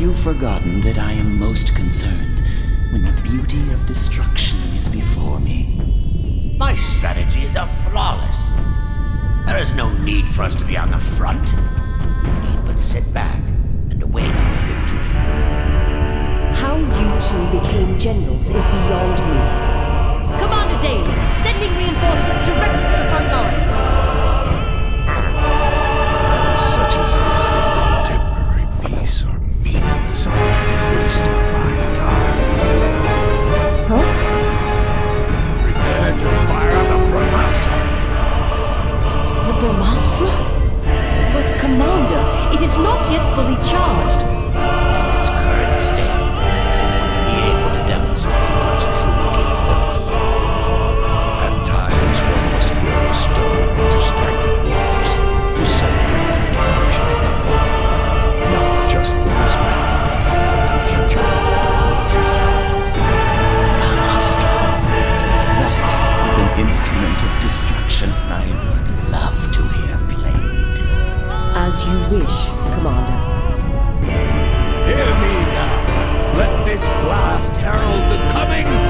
you forgotten that I am most concerned when the beauty of destruction is before me? My strategies are flawless. There is no need for us to be on the front. You need but sit back and await our victory. How you two became generals is beyond me. Commander Davis, sending reinforcements directly to the front lines. Such as meaningless waste my time. Huh? Prepare to fire the Brahmastra. The Brahmastra? But, Commander, it is not yet fully charged. Blast herald the coming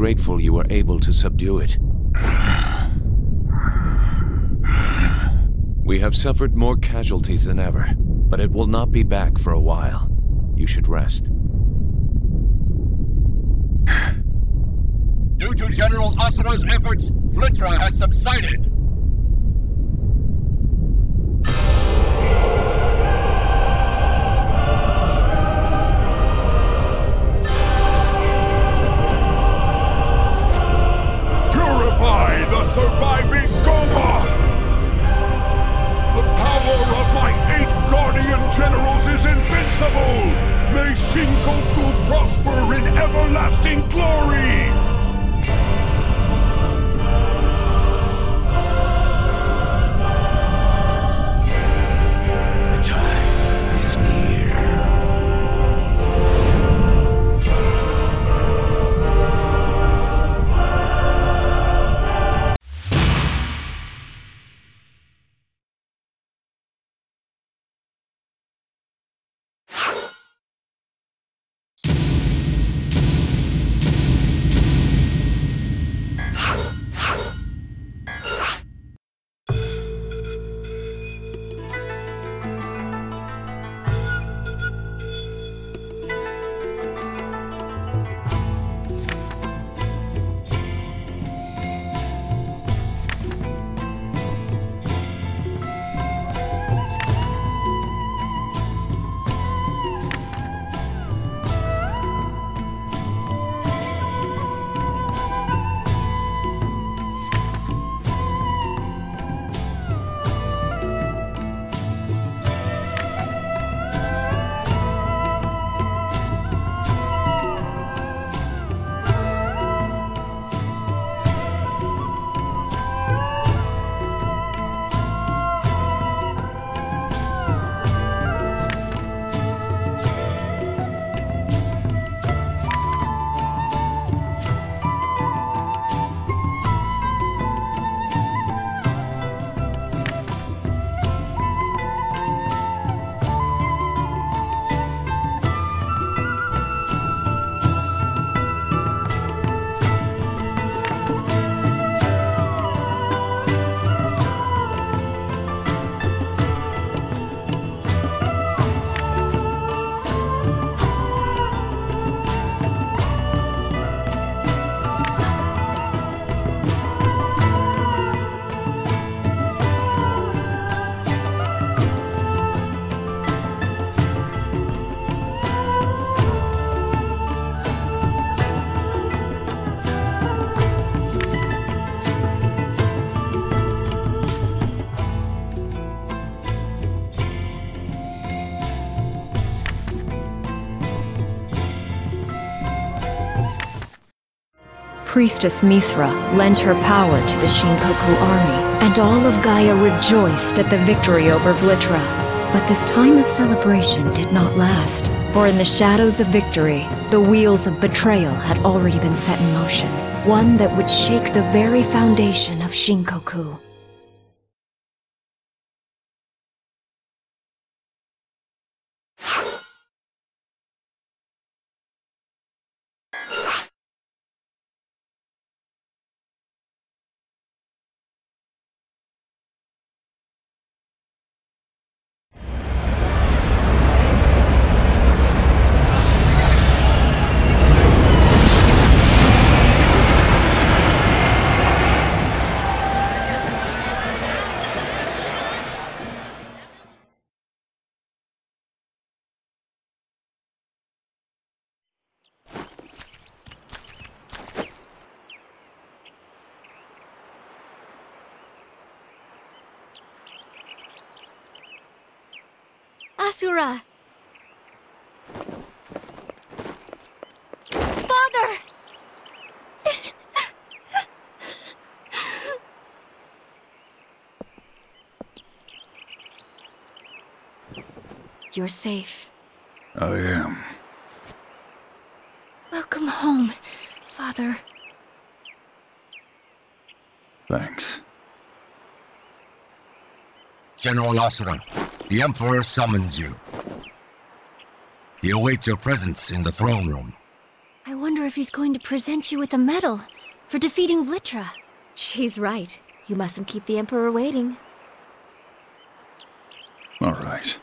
grateful you were able to subdue it. We have suffered more casualties than ever, but it will not be back for a while. You should rest. Due to General Asura's efforts, Vlitra has subsided. Generals is invincible! May Shinkoku prosper in everlasting glory! Priestess Mithra lent her power to the Shinkoku army, and all of Gaia rejoiced at the victory over Vlitra. But this time of celebration did not last, for in the shadows of victory, the wheels of betrayal had already been set in motion, one that would shake the very foundation of Shinkoku. Asura! Father! You're safe. I am. Welcome home, Father. Thanks. General Asura, the Emperor summons you. He awaits your presence in the throne room. I wonder if he's going to present you with a medal for defeating Vlitra. She's right. You mustn't keep the Emperor waiting. All right.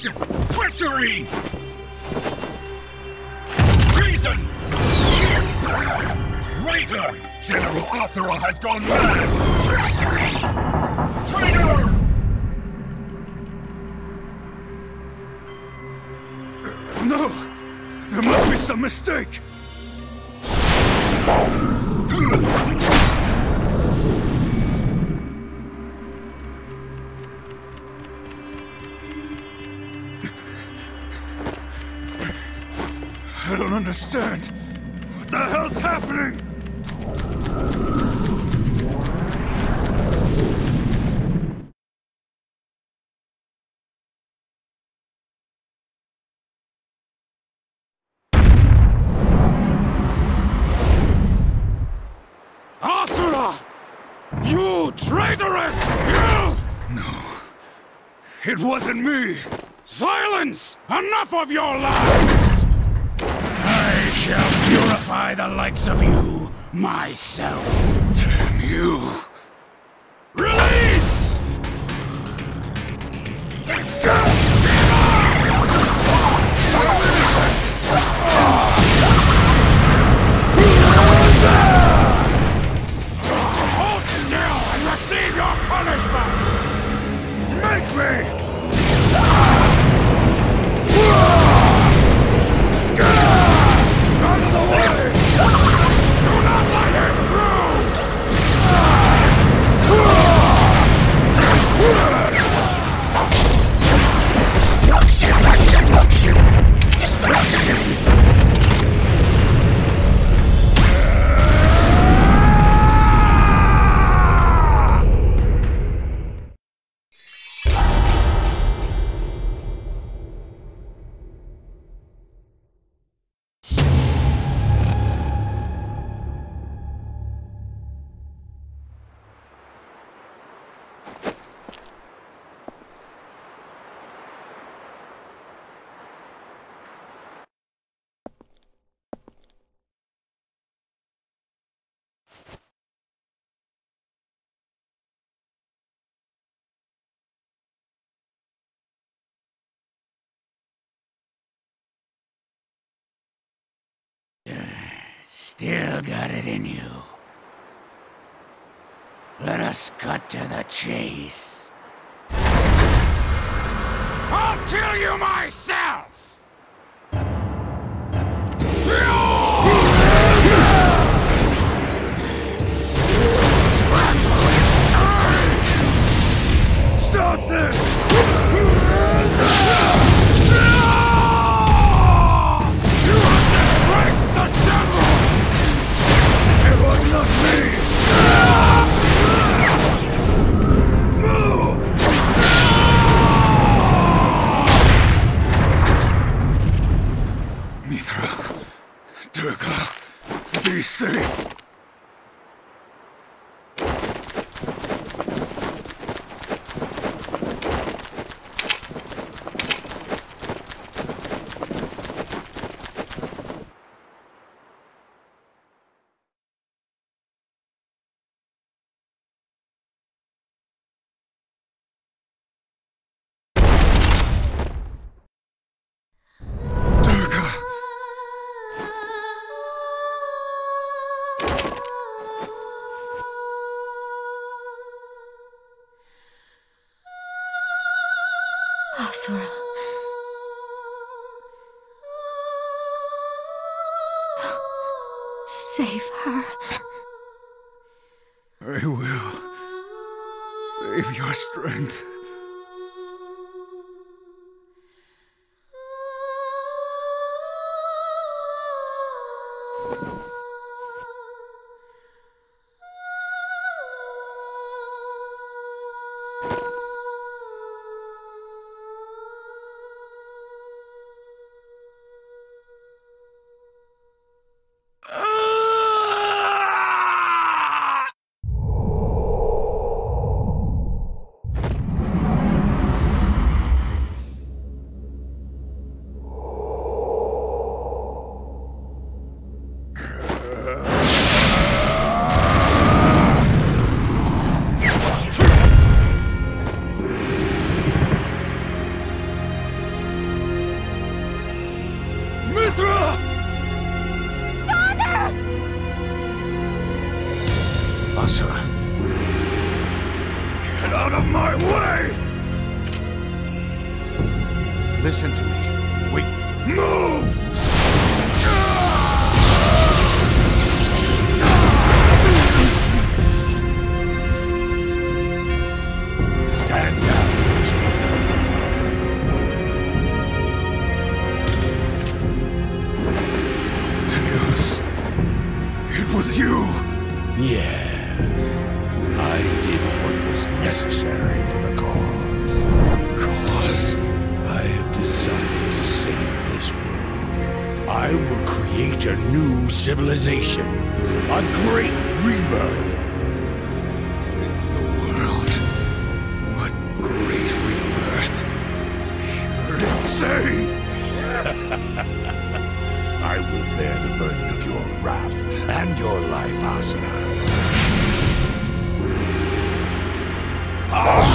Treachery! Treason! Traitor! General Asura has gone mad! Treachery! Traitor! No! There must be some mistake! Don't understand. What the hell's happening? Asura! You traitorous filth! No. It wasn't me! Silence! Enough of your lies! Shall purify the likes of you myself. Damn you! Still got it in you. Let us cut to the chase. I'll kill you myself! our strength. burden of your wrath and your life, Asura. Ah!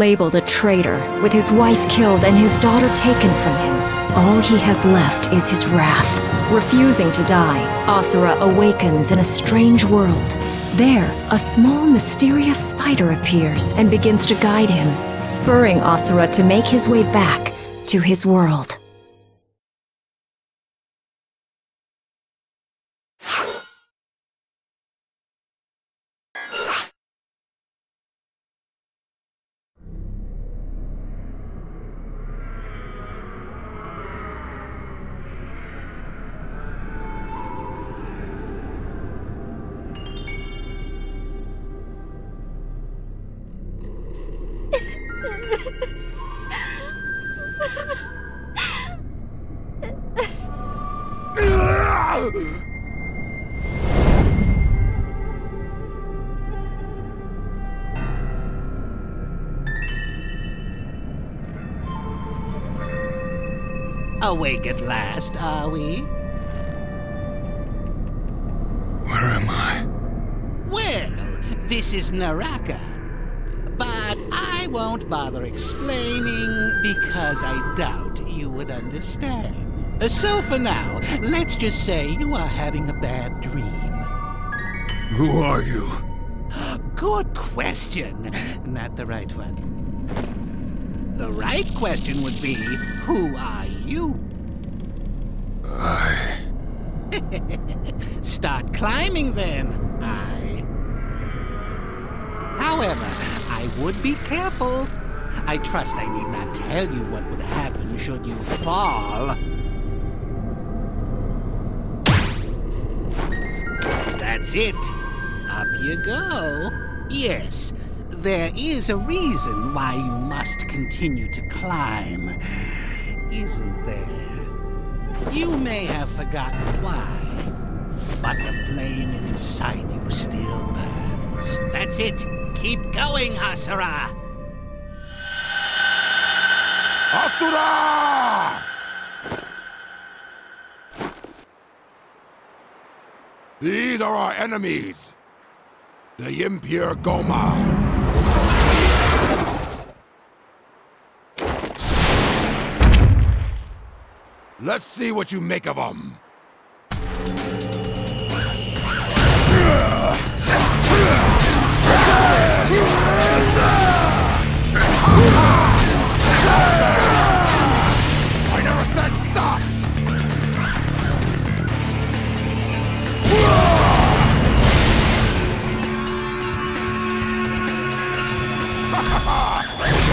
Labeled a traitor, with his wife killed and his daughter taken from him. All he has left is his wrath. Refusing to die, Asura awakens in a strange world. There, a small mysterious spider appears and begins to guide him, spurring Asura to make his way back to his world. Is Naraka. But I won't bother explaining because I doubt you would understand. Uh, so for now, let's just say you are having a bad dream. Who are you? Good question. Not the right one. The right question would be, who are you? I... Start climbing then. I. However, I would be careful. I trust I need not tell you what would happen should you fall. That's it. Up you go. Yes, there is a reason why you must continue to climb, isn't there? You may have forgotten why, but the flame inside you still burns. That's it. Keep going, Asura! Asura! These are our enemies. The impure Goma. Let's see what you make of them.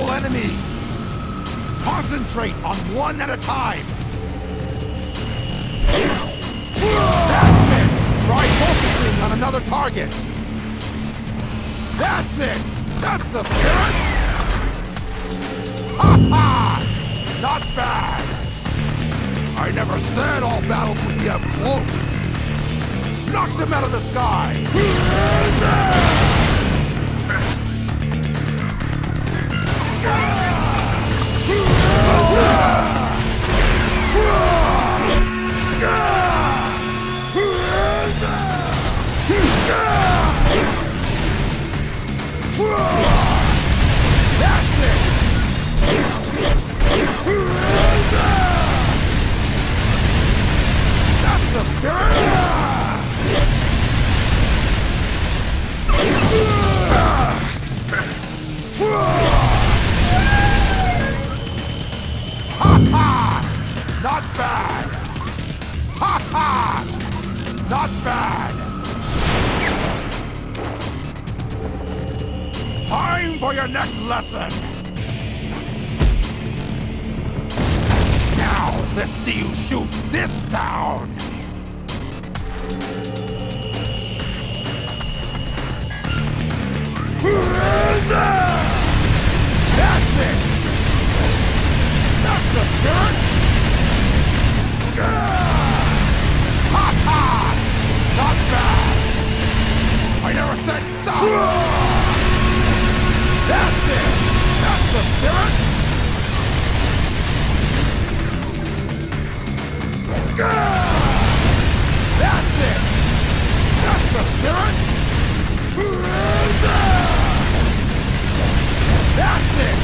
multiple enemies! Concentrate on one at a time! That's it! Try focusing on another target! That's it! That's the spirit! Ha ha! Not bad! I never said all battles would be up close! Knock them out of the sky! Bad! Ha ha! Not bad! Time for your next lesson! Now, let's see you shoot this down! That's it! That's the spirit! Said stop! That's it! That's the spirit! That's it! That's the spirit! That's it!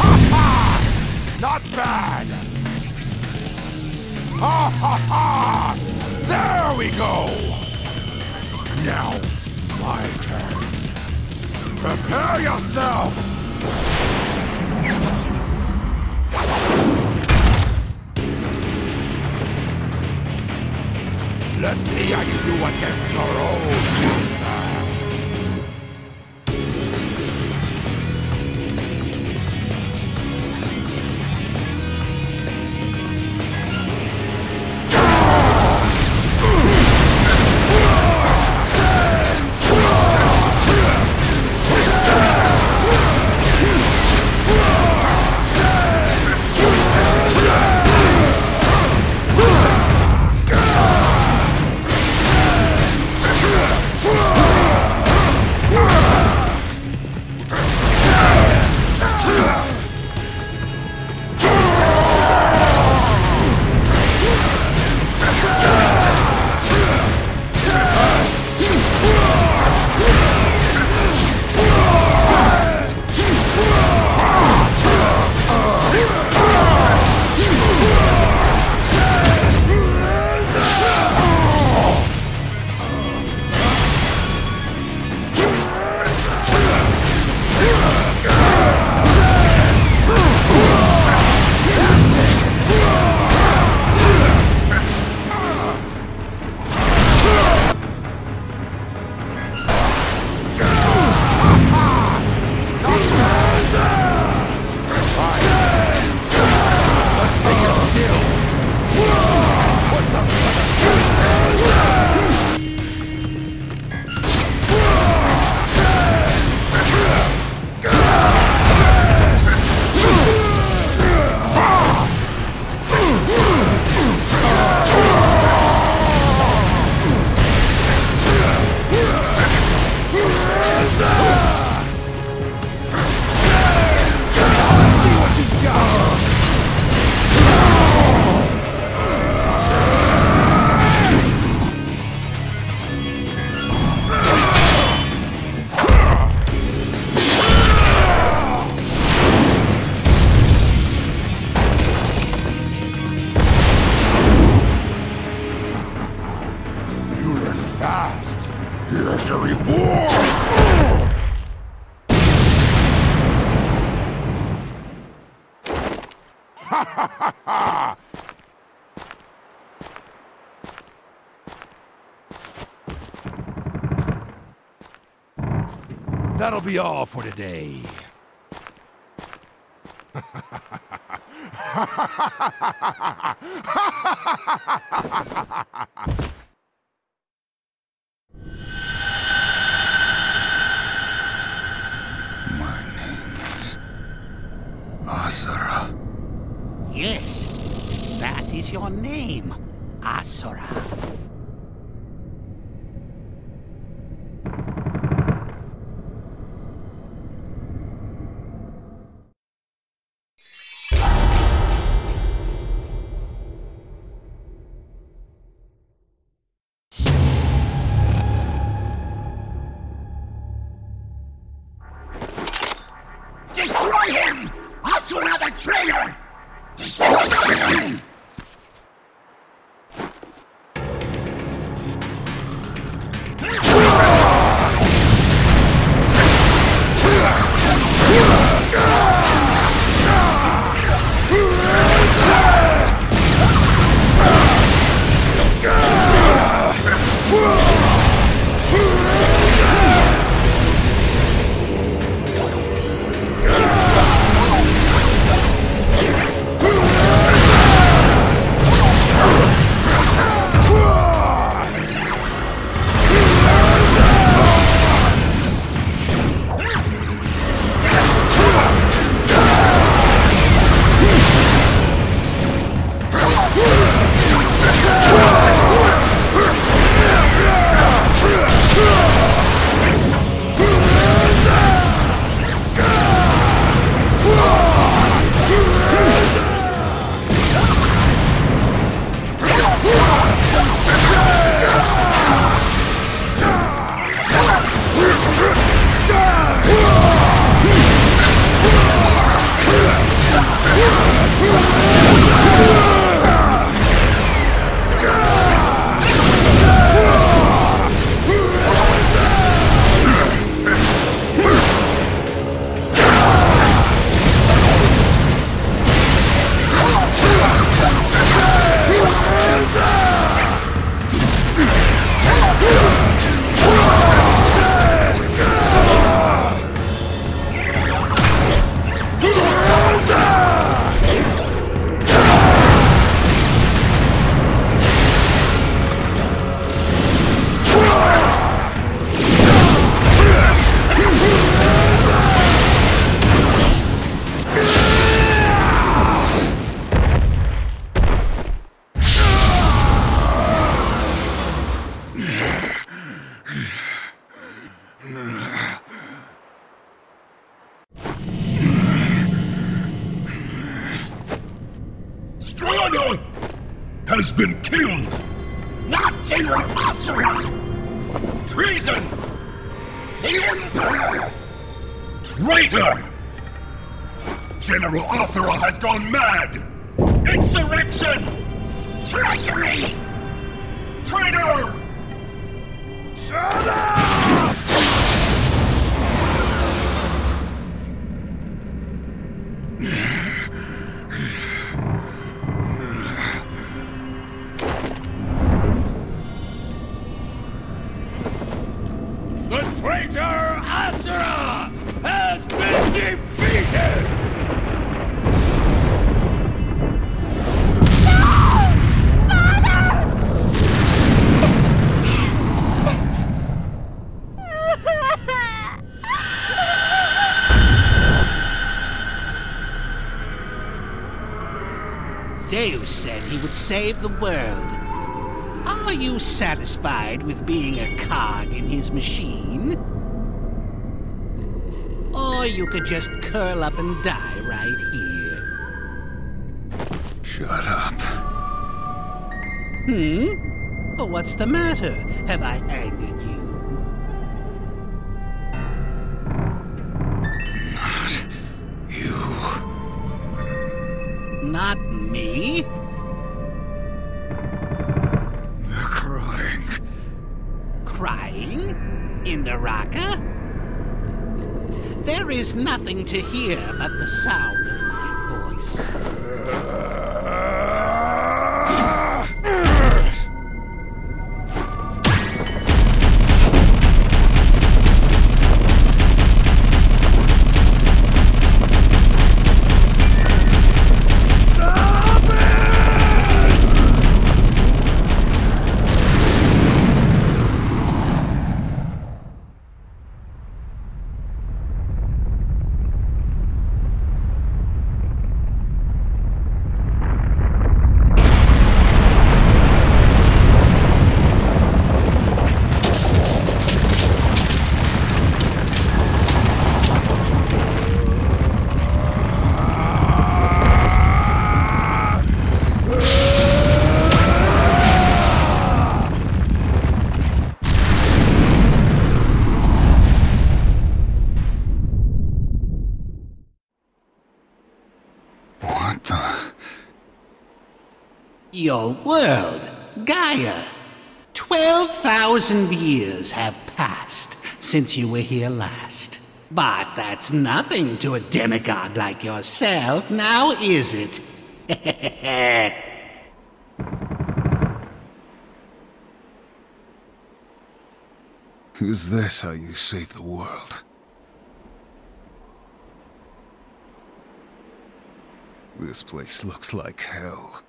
Ha ha! Not bad! Ha ha ha! There we go! Now my turn. Prepare yourself! Let's see how you do against your own master. Be all for today. Save the world. Are you satisfied with being a cog in his machine? Or you could just curl up and die right here. Shut up. Hmm? What's the matter? Have I angered you? Indaraka? There is nothing to hear but the sound 12,000 years have passed since you were here last. But that's nothing to a demigod like yourself, now is it? Is this how you save the world? This place looks like hell.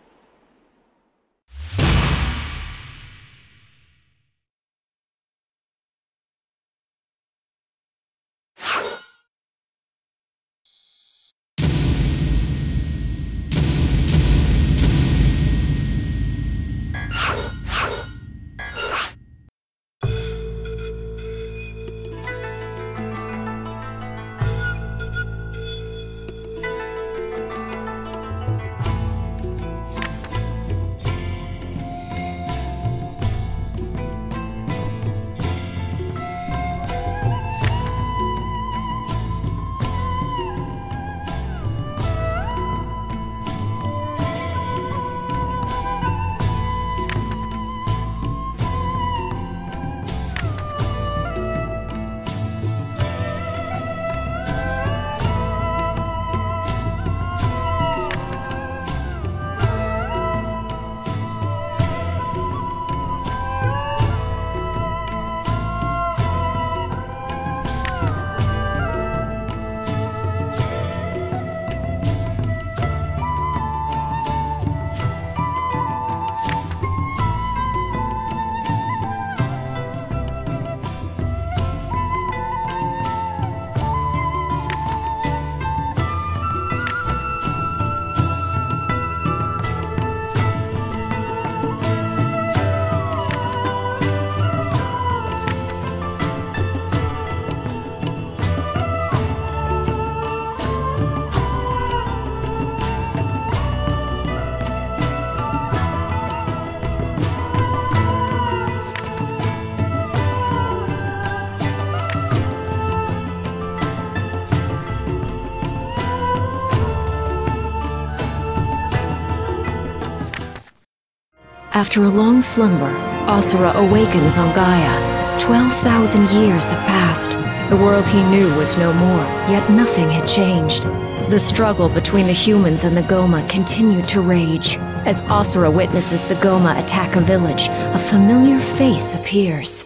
After a long slumber, Asura awakens on Gaia. 12,000 years have passed. The world he knew was no more, yet nothing had changed. The struggle between the humans and the Goma continued to rage. As Asura witnesses the Goma attack a village, a familiar face appears.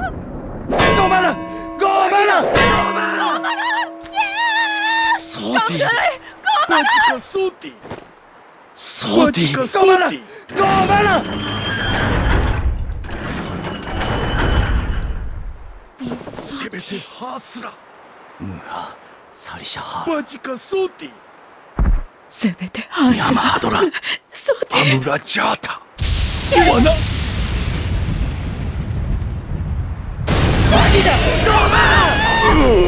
ハドラそうでアムラジャータワナ Corra!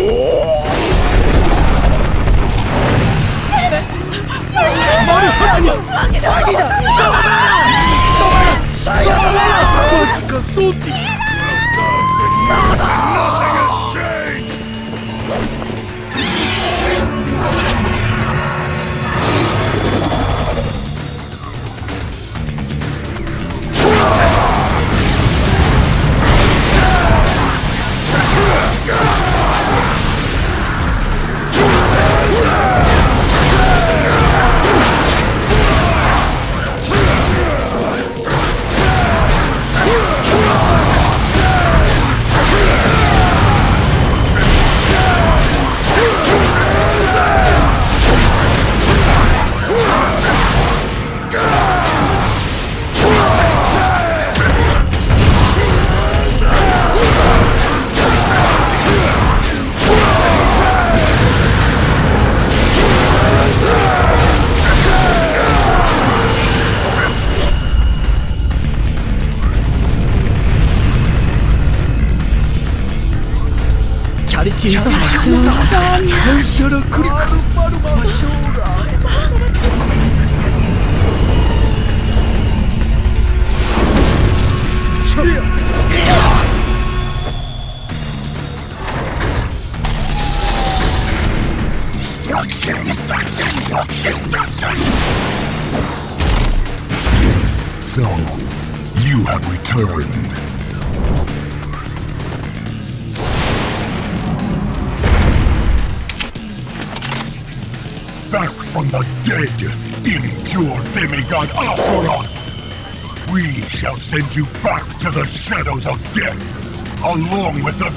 Along with the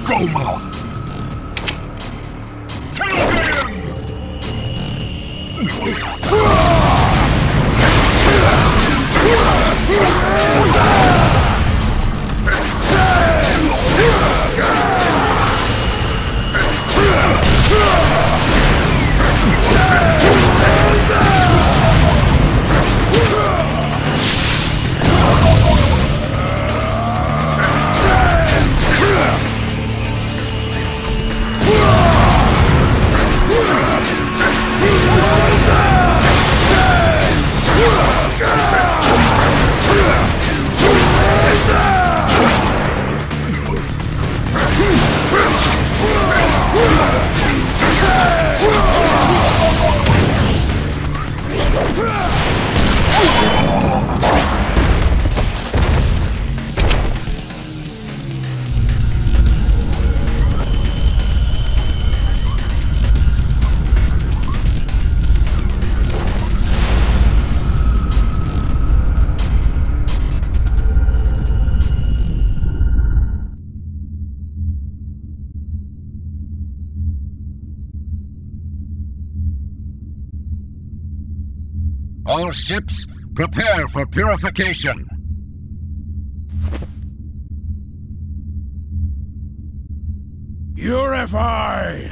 All ships, prepare for purification. Purify!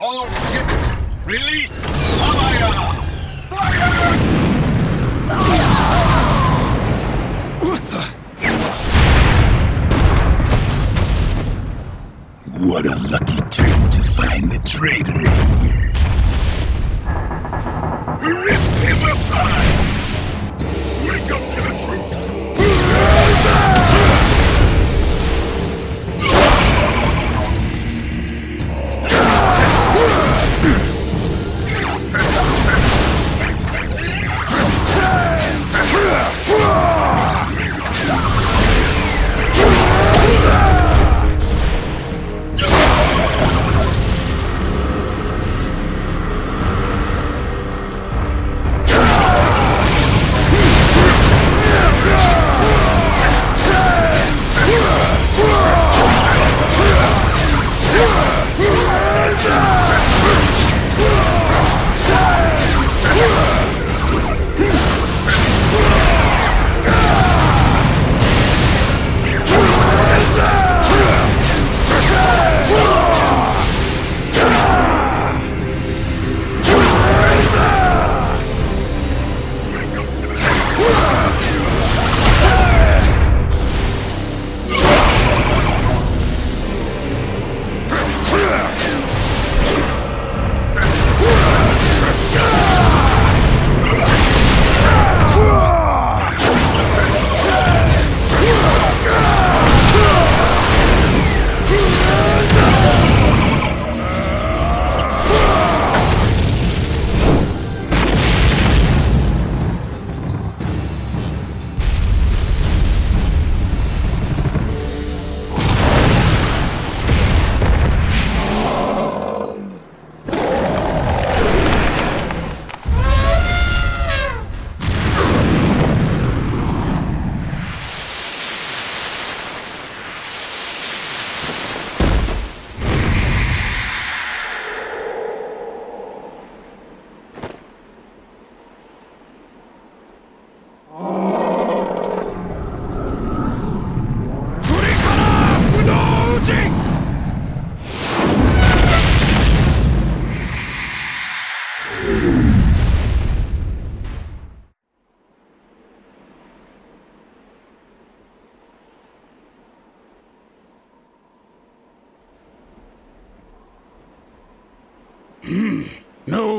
All ships, release Amaya! Fire! What the? What a lucky turn to find the traitor here. Rip him apart! Yeah!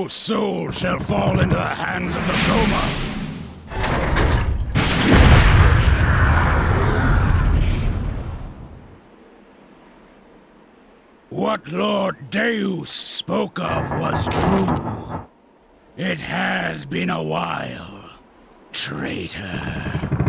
no soul shall fall into the hands of the Gohma. What Lord Deus spoke of was true. It has been a while, traitor.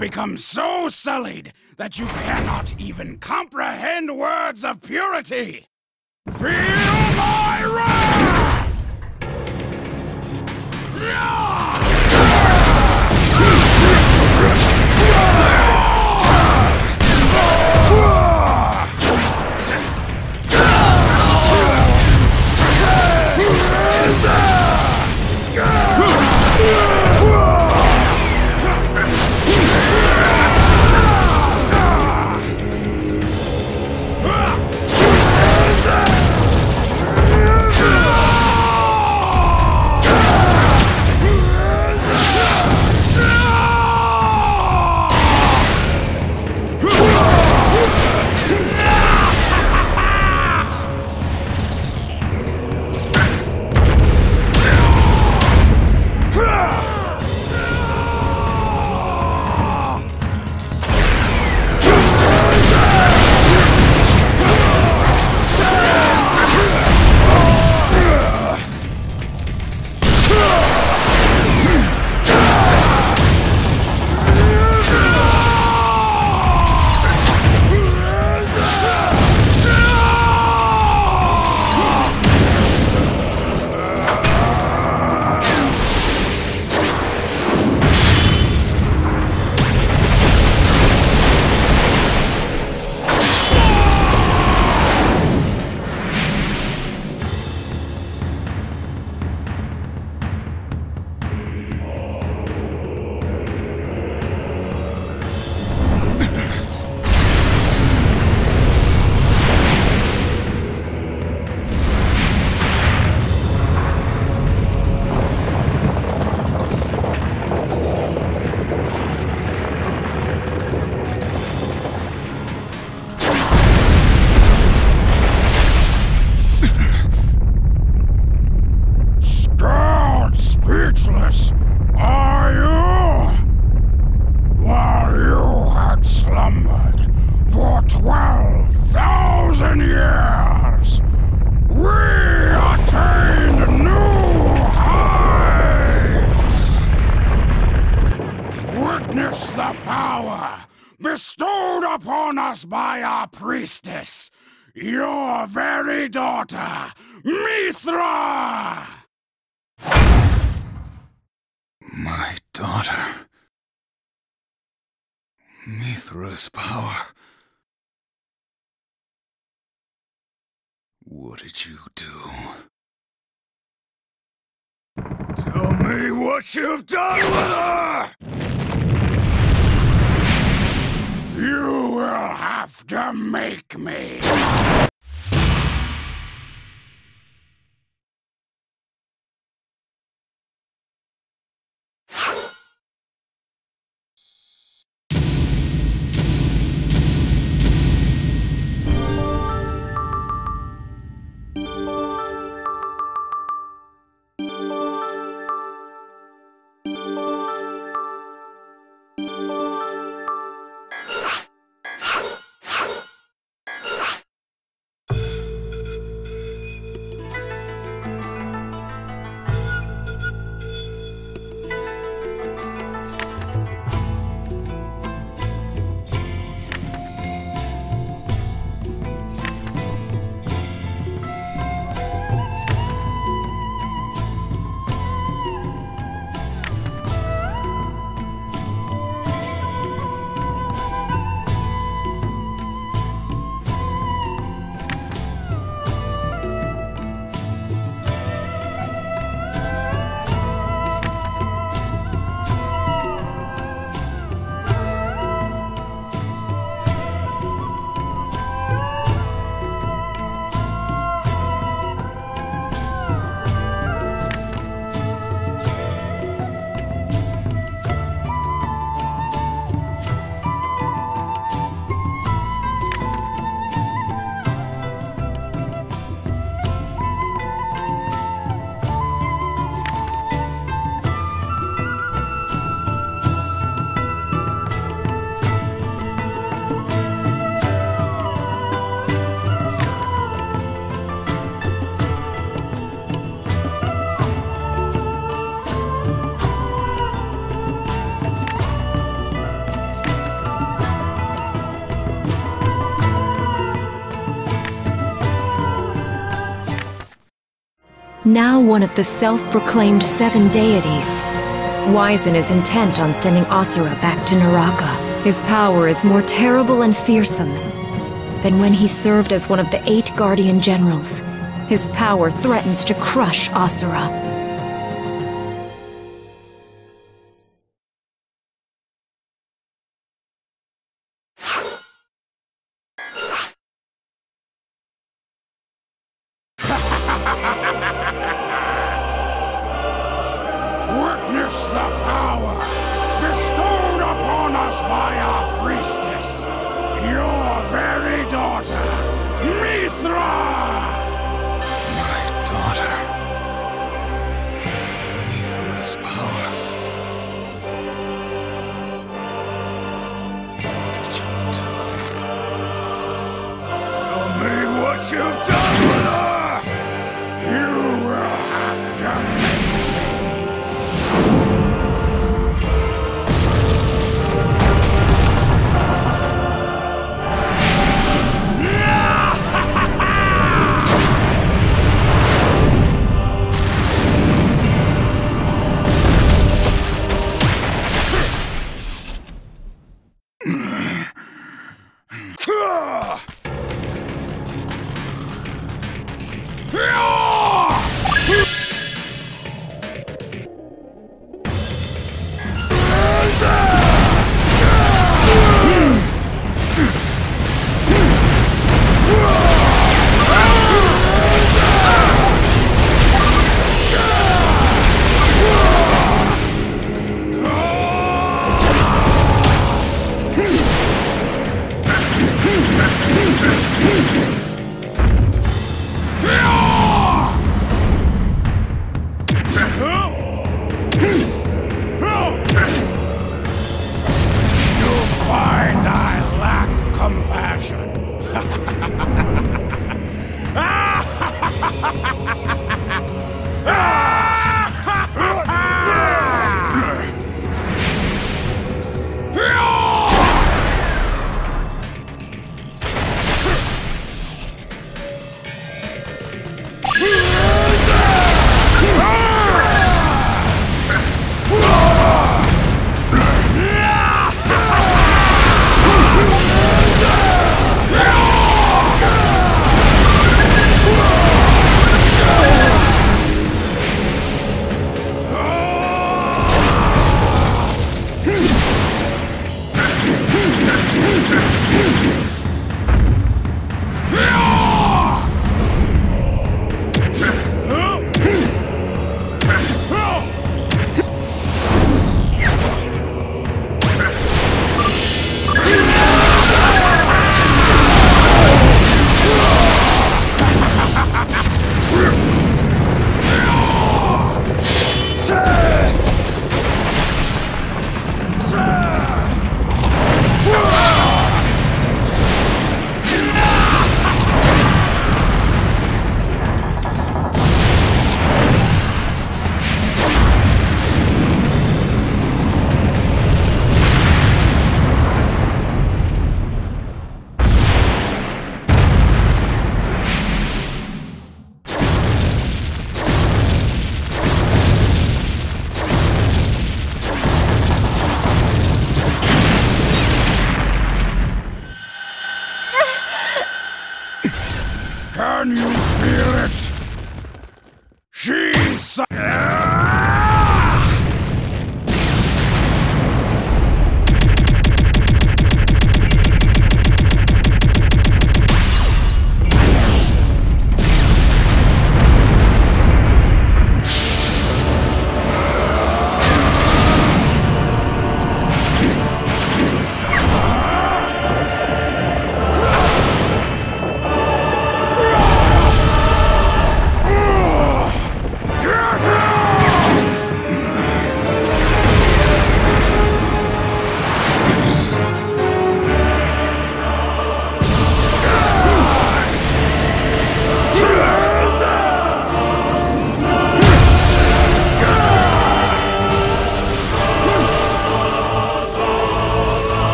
become so sullied that you cannot even comprehend words of purity. you do. Tell me what you've done with her! You will have to make me. Now one of the self-proclaimed seven deities. Wyzen is intent on sending Asura back to Naraka. His power is more terrible and fearsome than when he served as one of the eight Guardian Generals. His power threatens to crush Asura.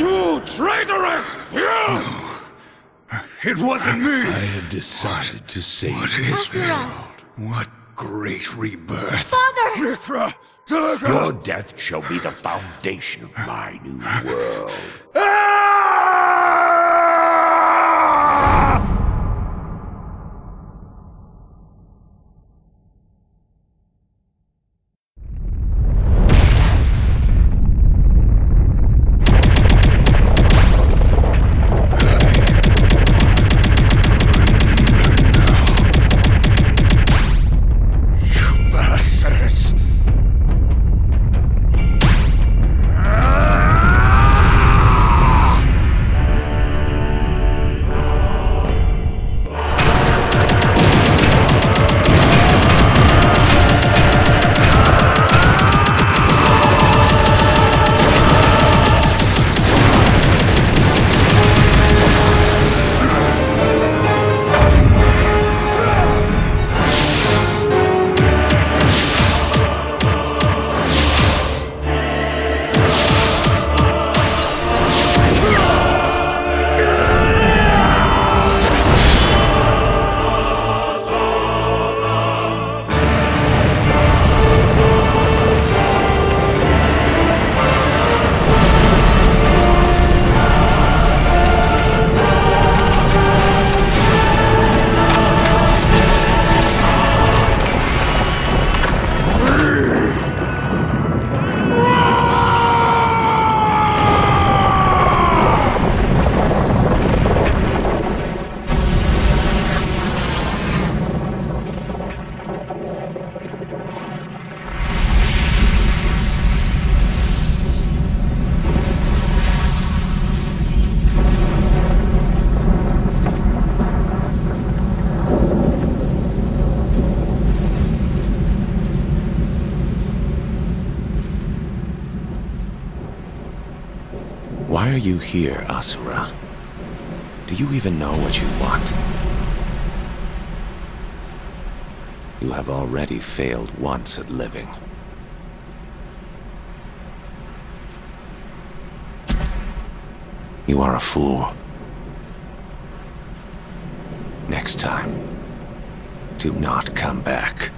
You traitorous fool! No. It wasn't me! I had decided what, to save What is this? What great rebirth? Father! Mithra! Durga! Your death shall be the foundation of my new world. Ah! Failed once at living. You are a fool. Next time, do not come back.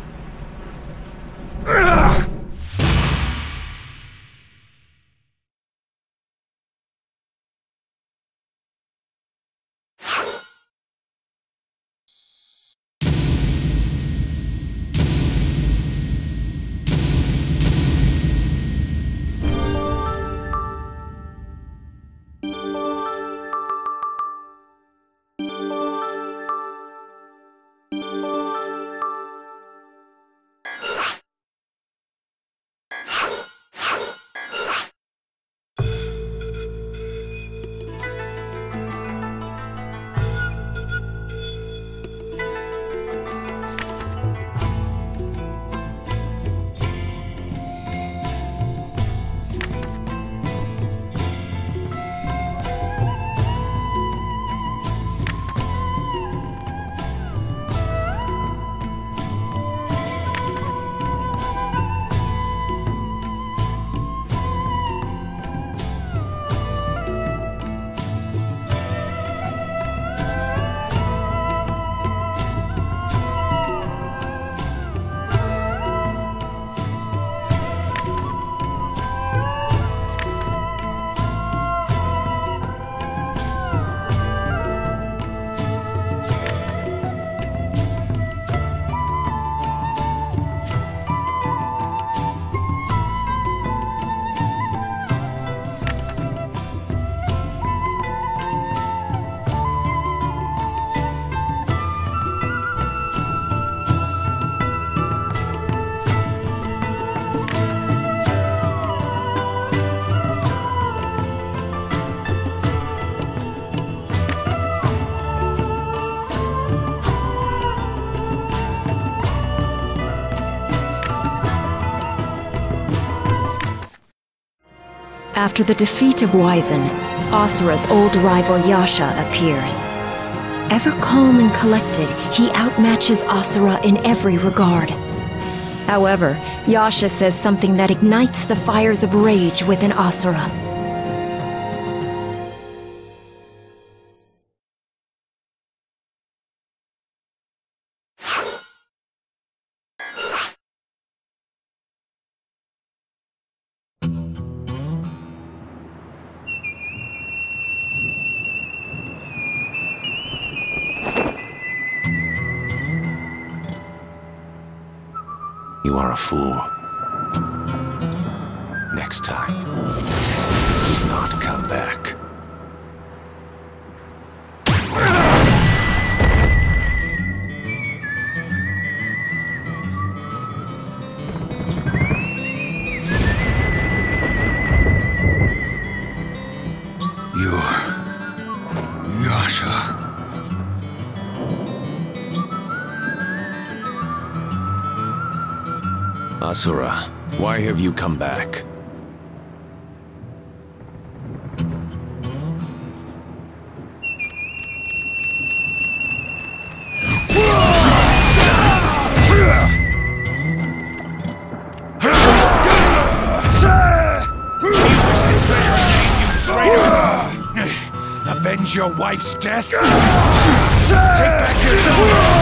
After the defeat of Wyzen, Asura's old rival Yasha appears. Ever calm and collected, he outmatches Asura in every regard. However, Yasha says something that ignites the fires of rage within Asura. A fool. Next time, Asura, why have you come back? Avenge your wife's death? Take back your daughter!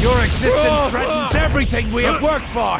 Your existence threatens everything we have worked for.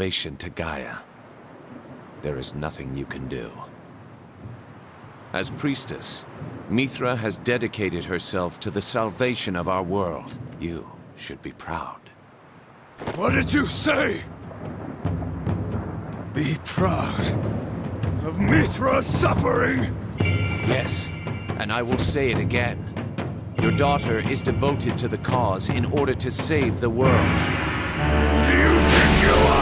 Salvation to Gaia. There is nothing you can do. As priestess, Mithra has dedicated herself to the salvation of our world. You should be proud. What did you say? Be proud of Mithra's suffering. Yes, and I will say it again. Your daughter is devoted to the cause in order to save the world. Who do you think you are?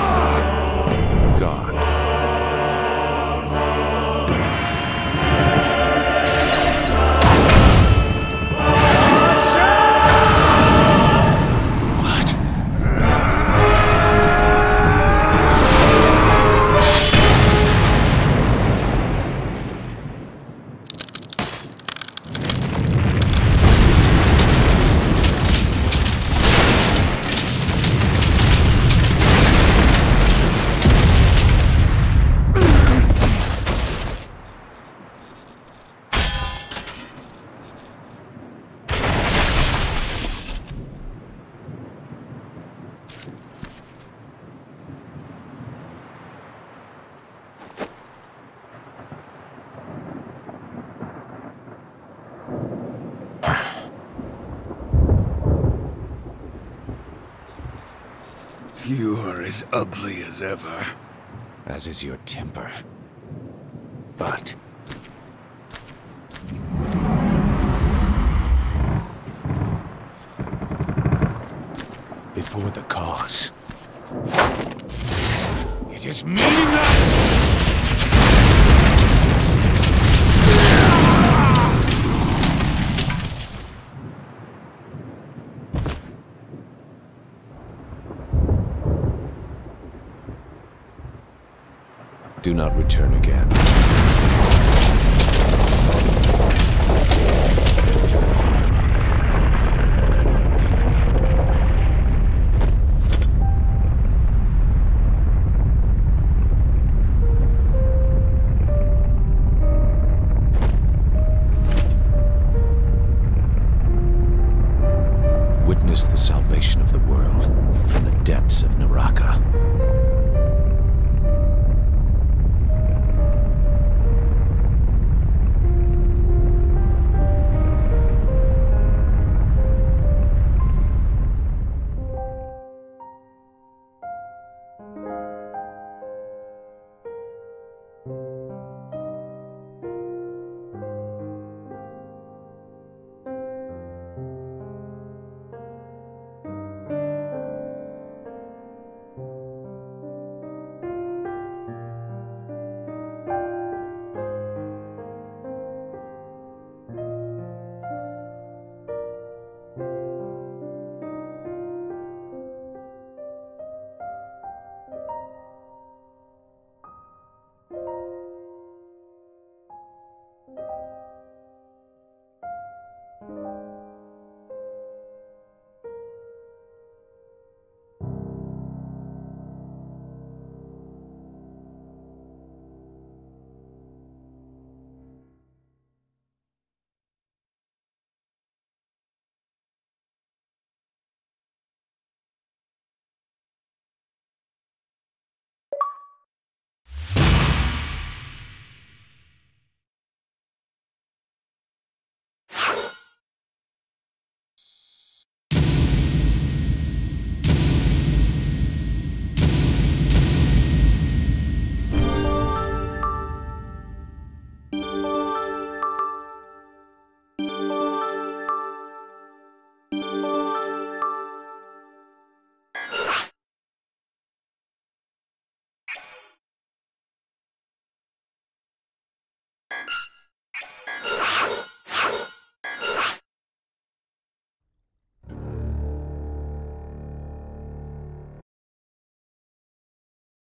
As ever. As is your temper. But before the cause. It is meaningless! Not return again.